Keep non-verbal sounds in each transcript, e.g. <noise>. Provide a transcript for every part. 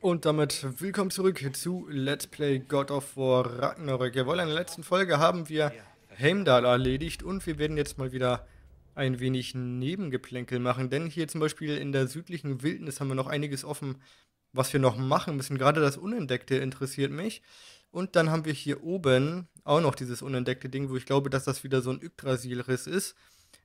Und damit willkommen zurück zu Let's Play God of War Ragnarök. Jawohl, in der letzten Folge haben wir Heimdall erledigt und wir werden jetzt mal wieder ein wenig Nebengeplänkel machen, denn hier zum Beispiel in der südlichen Wildnis haben wir noch einiges offen, was wir noch machen müssen. Gerade das Unentdeckte interessiert mich. Und dann haben wir hier oben auch noch dieses unentdeckte Ding, wo ich glaube, dass das wieder so ein Yggdrasil-Riss ist,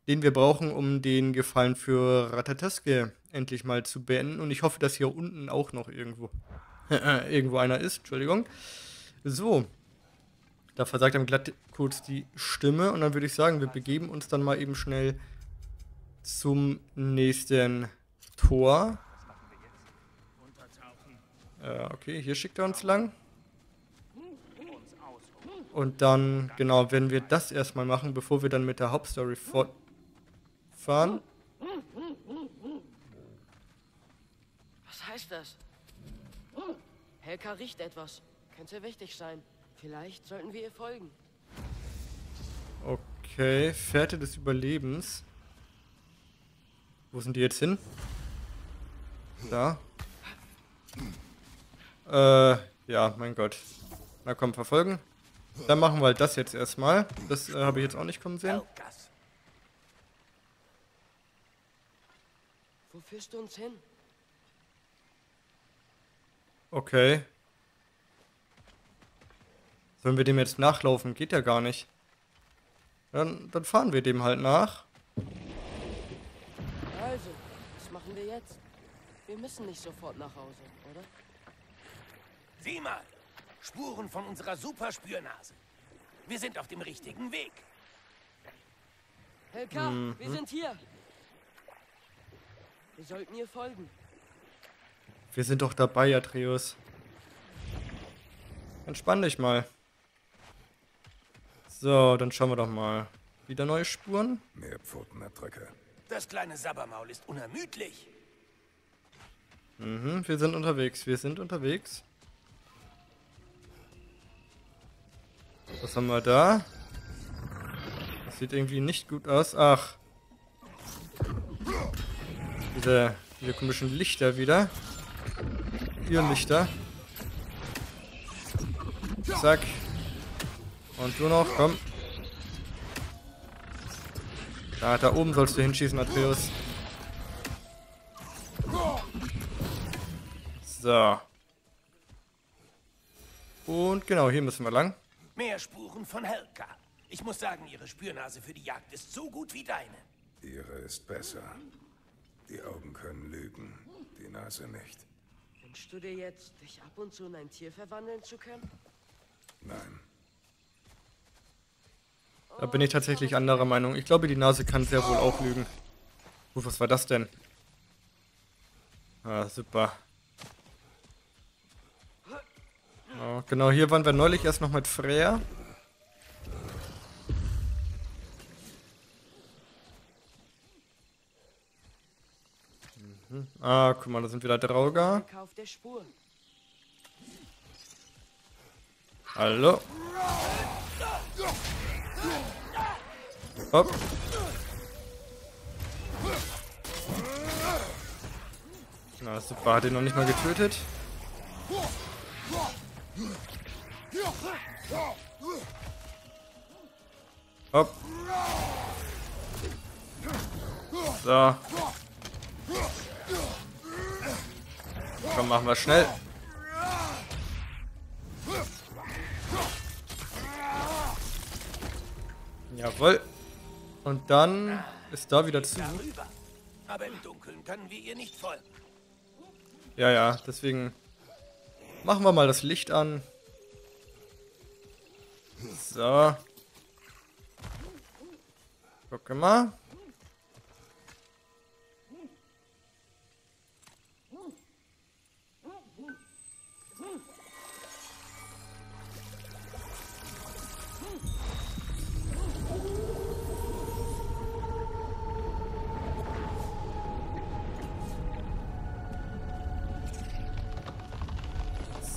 den wir brauchen, um den Gefallen für Ratataske endlich mal zu beenden. Und ich hoffe, dass hier unten auch noch irgendwo, <laughs> irgendwo einer ist. Entschuldigung. So. Da versagt einem glatt kurz die Stimme. Und dann würde ich sagen, wir begeben uns dann mal eben schnell zum nächsten Tor. Äh, okay, hier schickt er uns lang. Und dann, genau, werden wir das erstmal machen, bevor wir dann mit der Hauptstory fortfahren. Was heißt das? Helka riecht etwas. Könnte wichtig sein. Vielleicht sollten wir ihr folgen. Okay, Fährte des Überlebens. Wo sind die jetzt hin? Da. Äh, ja, mein Gott. Na komm, verfolgen. Dann machen wir halt das jetzt erstmal. Das äh, habe ich jetzt auch nicht kommen sehen. Wo führst du uns hin? Okay. Sollen wir dem jetzt nachlaufen? Geht ja gar nicht. Dann, dann fahren wir dem halt nach. Also, was machen wir jetzt? Wir müssen nicht sofort nach Hause, oder? Sieh mal, Spuren von unserer Superspürnase. Wir sind auf dem richtigen Weg. Helka, wir sind hier. Wir sollten ihr folgen. Wir sind doch dabei, Atreus. Entspann dich mal. So, dann schauen wir doch mal. Wieder neue Spuren? Mehr Pfotenabdrücke. Das kleine Sabbermaul ist unermüdlich. Mhm, wir sind unterwegs. Wir sind unterwegs. Was haben wir da? Das sieht irgendwie nicht gut aus. Ach. Diese, diese komischen Lichter wieder. Irrlichter. Zack. Und du noch, komm. Da, da oben sollst du hinschießen, Atreus. So. Und genau, hier müssen wir lang. Mehr Spuren von Helka. Ich muss sagen, ihre Spürnase für die Jagd ist so gut wie deine. Ihre ist besser. Die Augen können lügen, die Nase nicht. Wünschst du dir jetzt, dich ab und zu in ein Tier verwandeln zu können? Nein. Da bin ich tatsächlich anderer Meinung. Ich glaube, die Nase kann sehr wohl auch lügen. Gut, was war das denn? Ah, super. Oh, genau, hier waren wir neulich erst noch mit Freya. Mhm. Ah, guck mal, da sind wieder Drauger. Hallo. Hopp. Na super, hat ihn noch nicht mal getötet. Hopp. So. Komm, machen wir schnell. Jawohl. Und dann ist da wieder zu. Aber im Dunkeln können wir ihr nicht folgen. Ja, ja, deswegen machen wir mal das Licht an. So. Guck mal.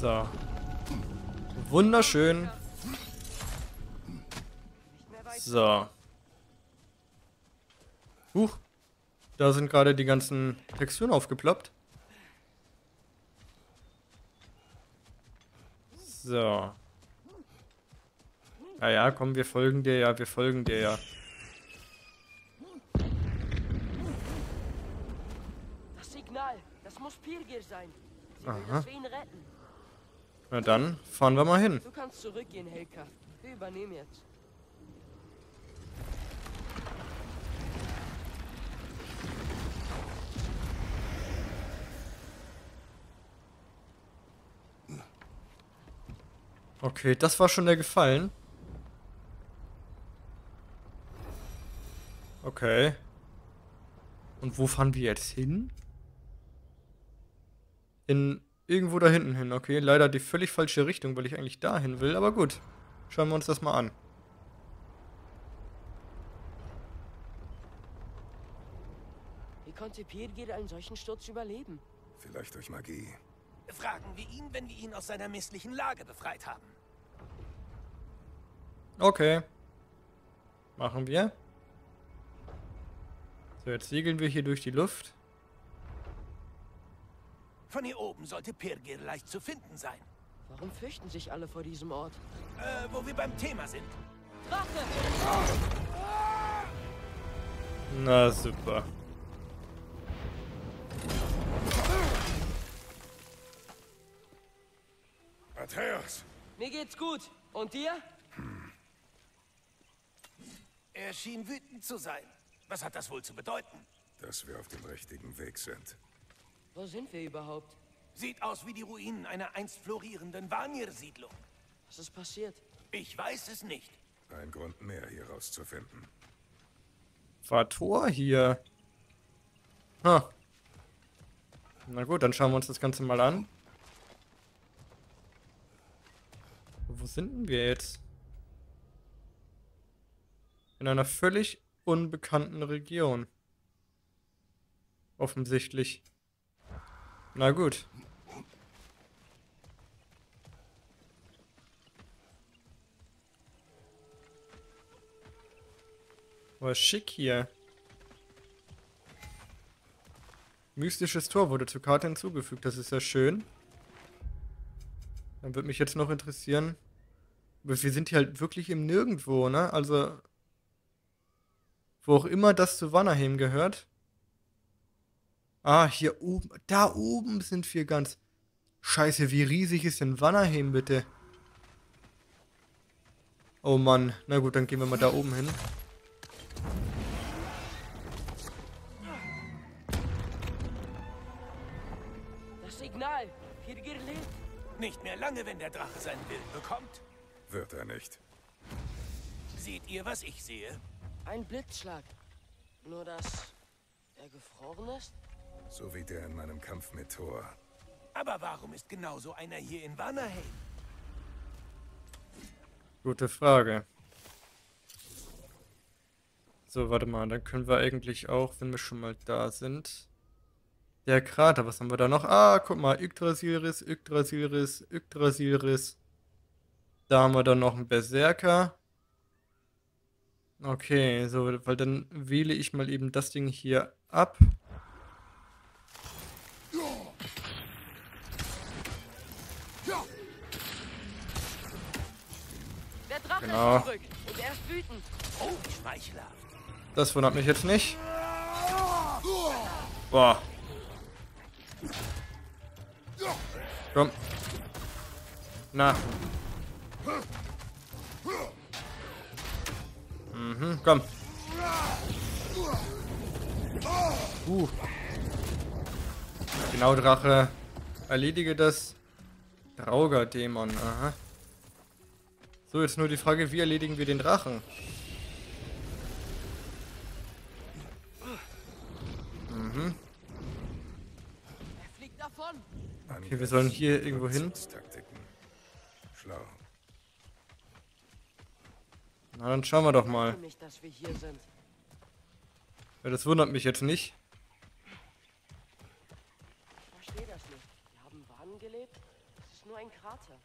So. Wunderschön. So. Huch. Da sind gerade die ganzen Texturen aufgeploppt. So. Ja, ja, komm, wir folgen dir ja, wir folgen dir ja. Das Signal, das muss Pirgir sein. Sie will, Aha. dass wir ihn retten. Na dann, fahren wir mal hin. Du kannst zurückgehen, Helka. Wir übernehmen jetzt. Okay, das war schon der Gefallen. Okay. Und wo fahren wir jetzt hin? In irgendwo da hinten hin, okay. Leider die völlig falsche Richtung, weil ich eigentlich dahin will, aber gut. Schauen wir uns das mal an. Wie konnte Pirgir einen solchen Sturz überleben? Vielleicht durch Magie. Fragen wir ihn, wenn wir ihn aus seiner misslichen Lage befreit haben. Okay. Machen wir. So, jetzt segeln wir hier durch die Luft. Von hier oben sollte Pirgir leicht zu finden sein. Warum fürchten sich alle vor diesem Ort? Äh, wo wir beim Thema sind. Drache! Na super. Matthäus! Mir geht's gut. Und dir? Er schien wütend zu sein. Was hat das wohl zu bedeuten? Dass wir auf dem richtigen Weg sind. Wo sind wir überhaupt? Sieht aus wie die Ruinen einer einst florierenden Vanir-Siedlung. Was ist passiert? Ich weiß es nicht. Ein Grund mehr, hier rauszufinden. War Tor hier. Ha. Na gut, dann schauen wir uns das Ganze mal an. Wo sind denn wir jetzt? In einer völlig unbekannten Region. Offensichtlich. Na gut. War schick hier. Mystisches Tor wurde zur Karte hinzugefügt. Das ist ja schön. Dann würde mich jetzt noch interessieren. Wir sind hier halt wirklich im Nirgendwo, ne? Also. Wo auch immer das zu Wannerheim gehört. Ah, hier oben. Da oben sind wir ganz. Scheiße, wie riesig ist denn Wannerheim, bitte? Oh Mann. Na gut, dann gehen wir mal da oben hin. Das Signal. Pirgir lebt. Nicht mehr lange, wenn der Drache seinen Willen bekommt. Wird er nicht. Seht ihr, was ich sehe? Ein Blitzschlag. Nur, dass er gefroren ist? So wie der in meinem Kampf mit Thor. Aber warum ist genau so einer hier in Vanaheim? Gute Frage. So, warte mal, dann können wir eigentlich auch, wenn wir schon mal da sind. Der Krater, was haben wir da noch? Ah, guck mal, Yggdrasilris, Yggdrasilris, Yggdrasilris. Da haben wir dann noch einen Berserker. Okay, so, weil dann wähle ich mal eben das Ding hier ab. Der Drache Genau. ist zurück. Und er ist wütend. Oh, Schmeichler. Das wundert mich jetzt nicht. Boah. Komm. Na. Mhm, komm. Uh. Genau, Drache. Erledige das Drauger-Dämon. Aha. So, jetzt nur die Frage, wie erledigen wir den Drachen? Davon. Okay, wir sollen hier irgendwo hin. Na, dann schauen wir doch mal. Ja, das wundert mich jetzt nicht. Ich verstehe das nicht. Wir haben Wannen gelebt? Es ist nur ein Krater.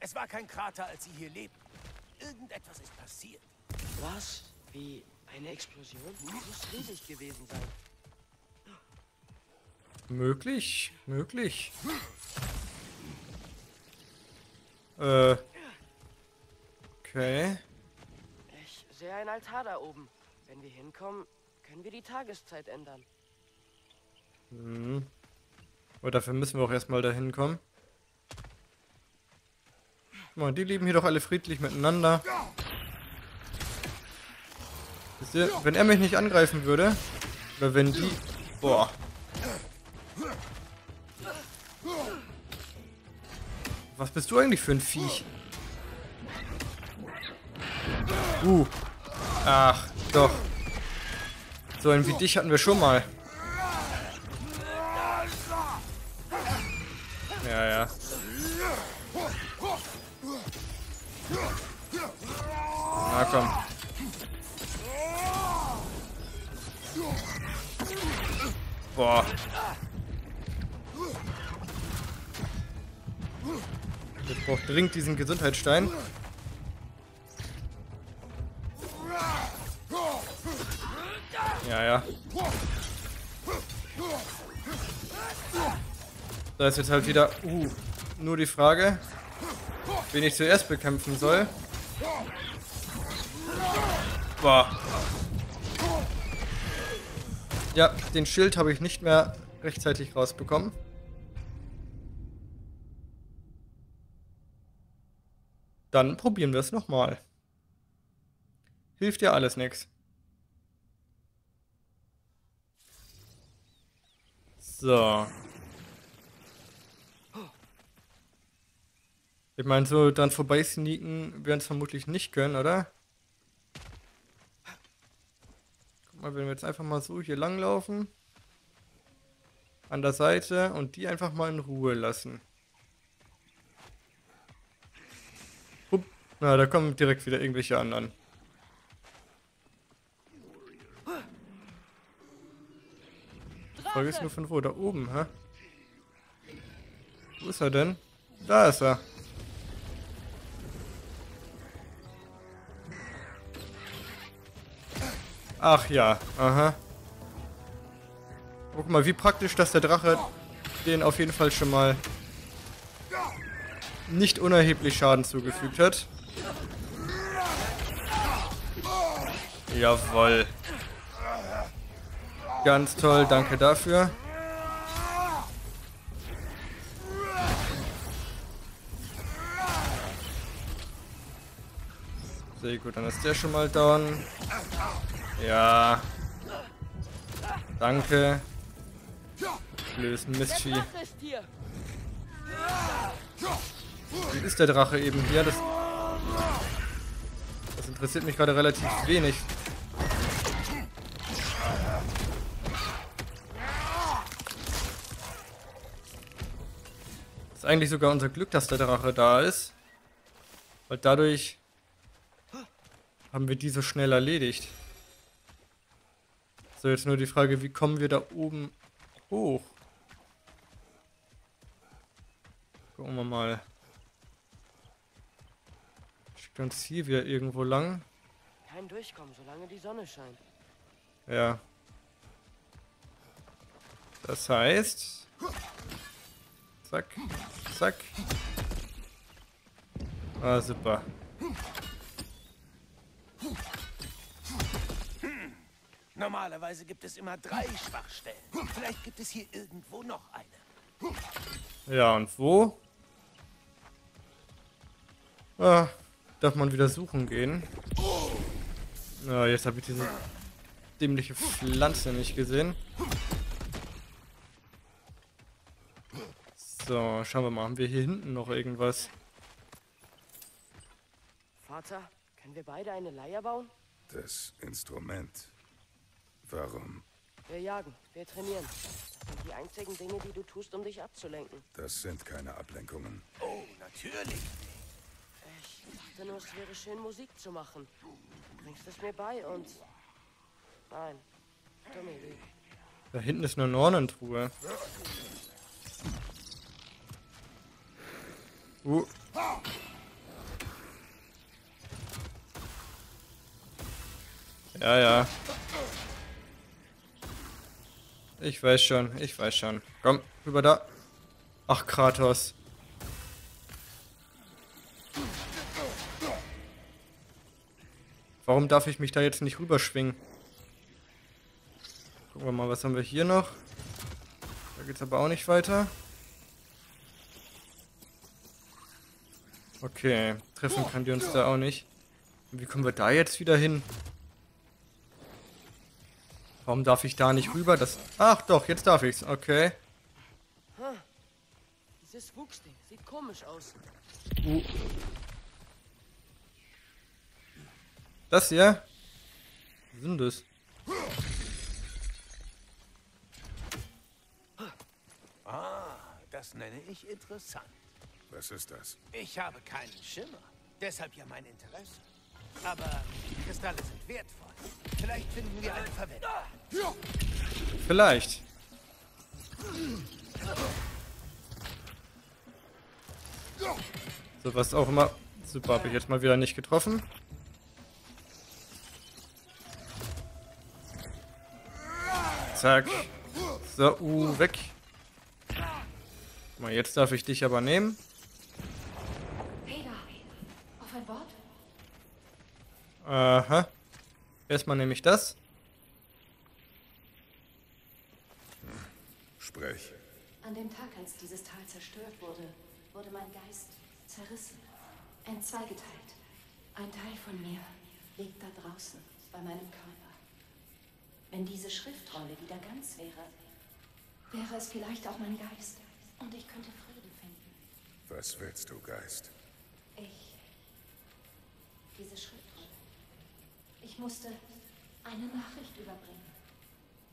Es war kein Krater, als sie hier lebten. Irgendetwas ist passiert. Was? Wie eine Explosion? Muss riesig gewesen sein. Möglich, möglich. Äh. Okay. Ich sehe ein Altar da oben. Wenn wir hinkommen, können wir die Tageszeit ändern. Hm. Aber dafür müssen wir auch erstmal dahin kommen. Mal, die leben hier doch alle friedlich miteinander. Ihr, wenn er mich nicht angreifen würde, oder wenn die... Boah. Was bist du eigentlich für ein Viech? Uh. Ach, doch. So einen wie dich hatten wir schon mal. Komm. Boah. Ich brauche dringend diesen Gesundheitsstein. Ja, ja. Da ist jetzt halt wieder uh, nur die Frage, wen ich zuerst bekämpfen soll. Boah. Ja, den Schild habe ich nicht mehr rechtzeitig rausbekommen. Dann probieren wir es nochmal. Hilft ja alles nichts. So. Ich meine, so dann vorbei sneaken werden es vermutlich nicht können, oder? Guck mal, wenn wir jetzt einfach mal so hier langlaufen. An der Seite und die einfach mal in Ruhe lassen. Hup. Na, da kommen direkt wieder irgendwelche anderen. Frage ist nur von wo? Da oben, hä? Wo ist er denn? Da ist er. Ach ja, aha. Guck mal, wie praktisch, dass der Drache den auf jeden Fall schon mal nicht unerheblich Schaden zugefügt hat. Jawoll. Ganz toll, danke dafür. Sehr gut, dann ist der schon mal down. Ja. Danke. Blödes Mistvieh. Wie ist der Drache eben hier? Das, das interessiert mich gerade relativ wenig. Ist eigentlich sogar unser Glück, dass der Drache da ist. Weil dadurch haben wir die so schnell erledigt. So, jetzt nur die Frage, wie kommen wir da oben hoch? Gucken wir mal. Schickt uns hier wieder irgendwo lang. Kein Durchkommen, solange die Sonne scheint. Ja. Das heißt... Zack, zack. Ah, super. Normalerweise gibt es immer drei Schwachstellen. Vielleicht gibt es hier irgendwo noch eine. Ja, und wo? Ah, darf man wieder suchen gehen. Ja, jetzt habe ich diese dämliche Pflanze nicht gesehen. So, schauen wir mal. Haben wir hier hinten noch irgendwas? Vater, können wir beide eine Leier bauen? Das Instrument. Warum? Wir jagen, wir trainieren. Das sind die einzigen Dinge, die du tust, um dich abzulenken. Das sind keine Ablenkungen. Oh, natürlich. Ich dachte nur, es wäre schön, Musik zu machen. Du bringst es mir bei und... Nein, dumme Idee. Da hinten ist eine Nornentruhe. Uh. Ja, ja. Ich weiß schon, ich weiß schon. Komm, rüber da. Ach, Kratos. Warum darf ich mich da jetzt nicht rüberschwingen? Gucken wir mal, was haben wir hier noch? Da geht's aber auch nicht weiter. Okay, treffen kann die uns da auch nicht. Wie kommen wir da jetzt wieder hin? Warum darf ich da nicht rüber? Das. Ach doch, jetzt darf ich's. Okay. Dieses Wuchsding sieht komisch aus. Uh. Das hier? Was sind das? Ah, das nenne ich interessant. Was ist das? Ich habe keinen Schimmer. Deshalb ja mein Interesse. Aber die Kristalle sind wertvoll. Vielleicht finden wir eine Verwendung. Vielleicht. So, was auch immer. Super, habe ich jetzt mal wieder nicht getroffen. Zack. So, uh, weg. Mal, jetzt darf ich dich aber nehmen. Hey da, auf ein Wort? Aha. Erstmal nehme ich das. Sprech. An dem Tag, als dieses Tal zerstört wurde, wurde mein Geist zerrissen, entzweigeteilt. Ein Teil von mir liegt da draußen, bei meinem Körper. Wenn diese Schriftrolle wieder ganz wäre, wäre es vielleicht auch mein Geist und ich könnte Frieden finden. Was willst du, Geist? Ich. Diese Schriftrolle. Ich musste eine Nachricht überbringen.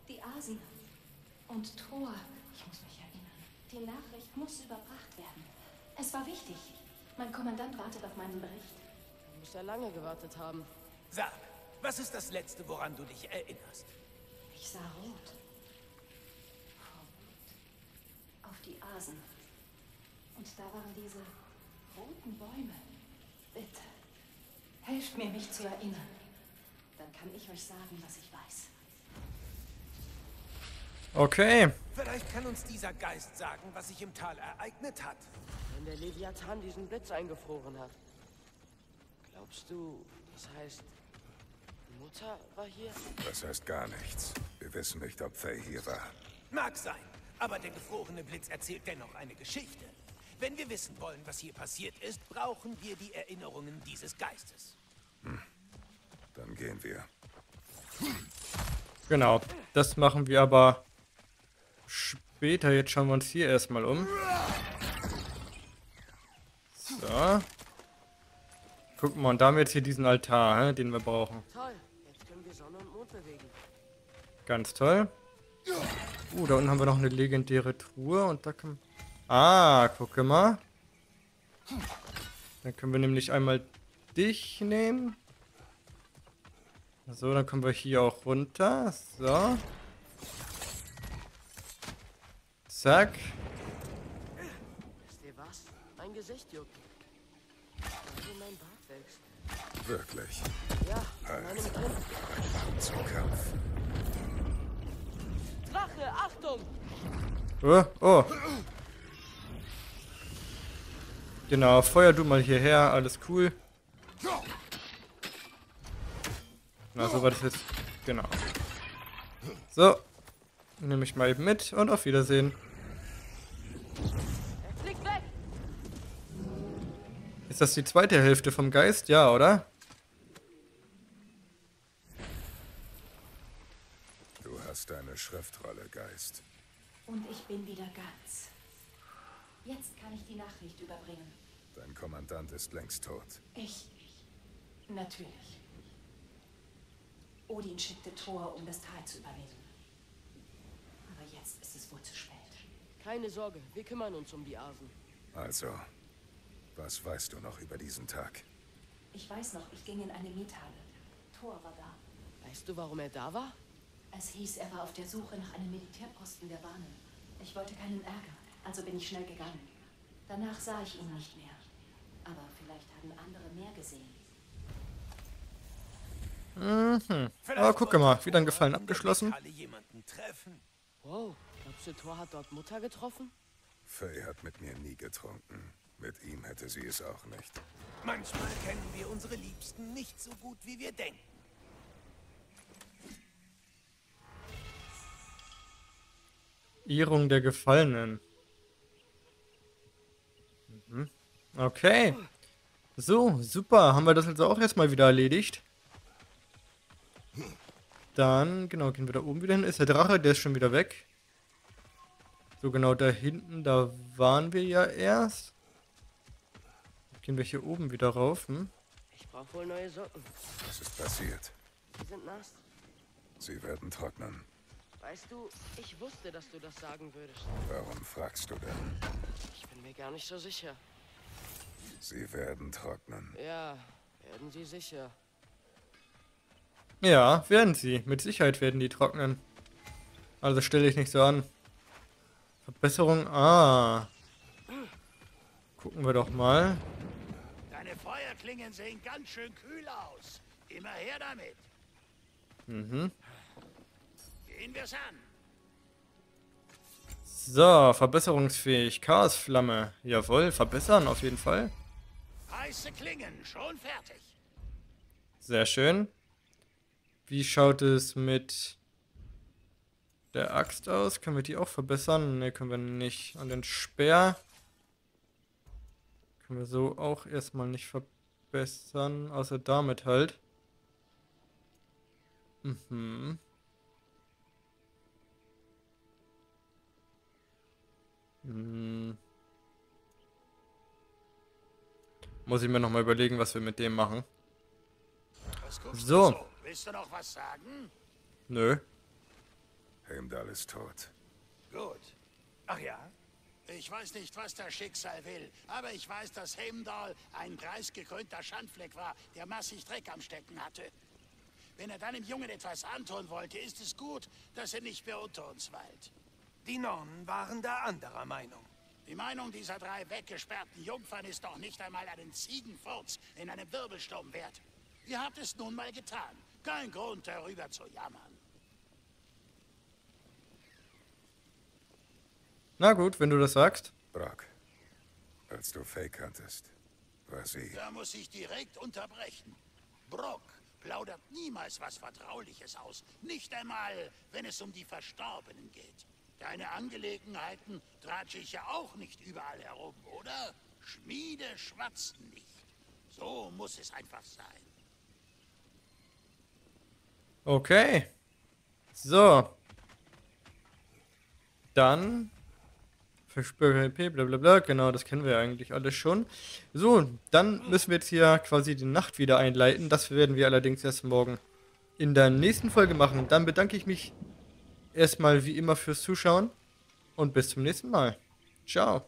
Die Asen und Thor. Ich muss mich erinnern. Die Nachricht muss überbracht werden. Es war wichtig. Mein Kommandant wartet auf meinen Bericht. Muss ja lange gewartet haben. Sag, was ist das Letzte, woran du dich erinnerst? Ich sah rot. Vor Wut. Auf die Asen. Und da waren diese roten Bäume. Bitte. Helft mir, mich zu erinnern. Dann kann ich euch sagen, was ich weiß. Okay. Vielleicht kann uns dieser Geist sagen, was sich im Tal ereignet hat. Wenn der Leviathan diesen Blitz eingefroren hat. Glaubst du, das heißt, die Mutter war hier? Das heißt gar nichts. Wir wissen nicht, ob Faye hier war. Mag sein, aber der gefrorene Blitz erzählt dennoch eine Geschichte. Wenn wir wissen wollen, was hier passiert ist, brauchen wir die Erinnerungen dieses Geistes. Dann gehen wir. Genau. Das machen wir aber später. Jetzt schauen wir uns hier erstmal um. So. Gucken wir, und da haben wir jetzt hier diesen Altar, den wir brauchen. Toll, jetzt können wir Sonne und Mond bewegen. Ganz toll. Uh, da unten haben wir noch eine legendäre Truhe und da können... Ah, gucke mal. Dann können wir nämlich einmal dich nehmen. So, dann kommen wir hier auch runter. So. Zack. Wisst ihr was? Mein Gesicht juckt. Also mein Bart wächst. Wirklich. Ja, Kinn. Zum Kampf. Drache, Achtung! Oh, oh. Genau, feuer du mal hierher, alles cool. Na, so war das jetzt. Genau. So. Nehme ich mal eben mit und auf Wiedersehen. Er! Ist das die zweite Hälfte vom Geist? Ja, oder? Du hast deine Schriftrolle, Geist. Und ich bin wieder ganz. Jetzt kann ich die Nachricht überbringen. Dein Kommandant ist längst tot. Ich. Natürlich. Odin schickte Thor, um das Tal zu übernehmen. Aber jetzt ist es wohl zu spät. Keine Sorge, wir kümmern uns um die Asen. Also, was weißt du noch über diesen Tag? Ich weiß noch, ich ging in eine Miethalle. Thor war da. Weißt du, warum er da war? Es hieß, er war auf der Suche nach einem Militärposten der Bahnen. Ich wollte keinen Ärger, also bin ich schnell gegangen. Danach sah ich ihn nicht mehr. Aber vielleicht haben andere mehr gesehen. Aber guck mal, wieder ein Gefallen abgeschlossen. Wow, glaubst du, Thor hat dort Mutter getroffen? Faye hat mit mir nie getrunken. Mit ihm hätte sie es auch nicht. Manchmal kennen wir unsere Liebsten nicht so gut, wie wir denken. Ehrung der Gefallenen. Mhm. Okay. So, super. Haben wir das also auch erstmal wieder erledigt. Dann, genau, gehen wir da oben wieder hin. Ist der Drache, der ist schon wieder weg. So, genau da hinten, da waren wir ja erst. Gehen wir hier oben wieder rauf, hm? Ich brauche wohl neue Socken. Was ist passiert? Die sind nass. Sie werden trocknen. Weißt du, ich wusste, dass du das sagen würdest. Warum fragst du denn? Ich bin mir gar nicht so sicher. Sie werden trocknen. Ja, werden sie sicher. Ja, werden sie. Mit Sicherheit werden die trocknen. Also stelle ich nicht so an. Verbesserung. Ah. Gucken wir doch mal. Deine Feuerklingen sehen ganz schön kühl aus. Immer her damit. Mhm. Gehen wir's an. So, verbesserungsfähig. Chaosflamme. Jawohl, verbessern auf jeden Fall. Heiße Klingen, schon fertig. Sehr schön. Wie schaut es mit der Axt aus? Können wir die auch verbessern? Ne, können wir nicht. Und den Speer können wir so auch erstmal nicht verbessern, außer damit halt. Mhm. Hm. Muss ich mir nochmal überlegen, was wir mit dem machen. So. Willst du noch was sagen? Nö. Heimdall ist tot. Gut. Ach ja? Ich weiß nicht, was das Schicksal will, aber ich weiß, dass Heimdall ein preisgekrönter Schandfleck war, der massig Dreck am Stecken hatte. Wenn er deinem Jungen etwas antun wollte, ist es gut, dass er nicht mehr unter uns weilt. Die Nonnen waren da anderer Meinung. Die Meinung dieser drei weggesperrten Jungfern ist doch nicht einmal einen Ziegenfurz in einem Wirbelsturm wert. Ihr habt es nun mal getan. Kein Grund, darüber zu jammern. Na gut, wenn du das sagst. Brock, als du Faye kanntest, war sie... Da muss ich direkt unterbrechen. Brock plaudert niemals was Vertrauliches aus. Nicht einmal, wenn es um die Verstorbenen geht. Deine Angelegenheiten tratsche ich ja auch nicht überall herum, oder? Schmiede schwatzen nicht. So muss es einfach sein. Okay. So. Dann. Verspüre HP, bla bla bla. Genau, das kennen wir eigentlich alles schon. So, dann müssen wir jetzt hier quasi die Nacht wieder einleiten. Das werden wir allerdings erst morgen in der nächsten Folge machen. Dann bedanke ich mich erstmal wie immer fürs Zuschauen und bis zum nächsten Mal. Ciao.